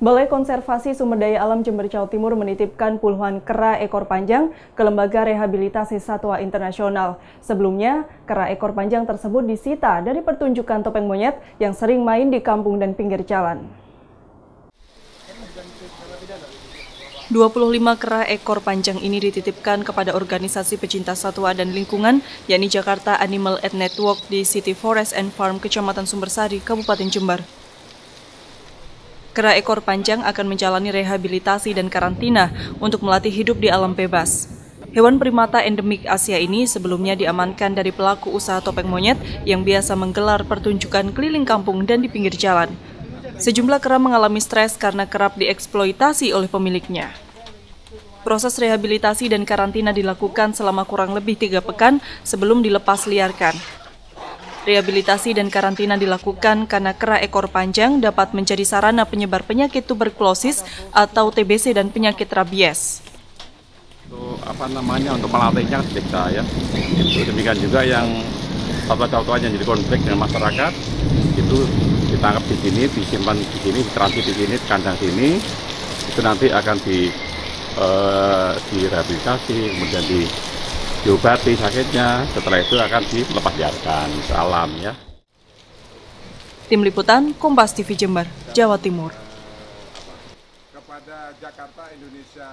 Balai Konservasi Sumber Daya Alam Jember Jawa Timur menitipkan puluhan kera ekor panjang ke Lembaga Rehabilitasi Satwa Internasional. Sebelumnya, kera ekor panjang tersebut disita dari pertunjukan topeng monyet yang sering main di kampung dan pinggir jalan. 25 kera ekor panjang ini dititipkan kepada organisasi pecinta satwa dan lingkungan, yakni Jakarta Animal Aid Network di City Forest and Farm, Kecamatan Sumbersari, Kabupaten Jember. Kera ekor panjang akan menjalani rehabilitasi dan karantina untuk melatih hidup di alam bebas. Hewan primata endemik Asia ini sebelumnya diamankan dari pelaku usaha topeng monyet yang biasa menggelar pertunjukan keliling kampung dan di pinggir jalan. Sejumlah kera mengalami stres karena kerap dieksploitasi oleh pemiliknya. Proses rehabilitasi dan karantina dilakukan selama kurang lebih tiga pekan sebelum dilepas liarkan. Rehabilitasi dan karantina dilakukan karena kera ekor panjang dapat menjadi sarana penyebar penyakit tuberkulosis atau TBC dan penyakit rabies. Untuk apa namanya untuk melatihnya kita ya. Itu demikian juga yang satwa-satwa yang jadi konflik dengan masyarakat itu ditangkap di sini, disimpan di sini, ditransit di sini, di kandang sini. Itu nanti akan di uh, direhabilitasi, kemudian di diobati sakitnya, setelah itu akan dilepasliarkan ke alam ya. Tim Liputan Kompas TV Jember, Jawa Timur. Kepada Jakarta Indonesia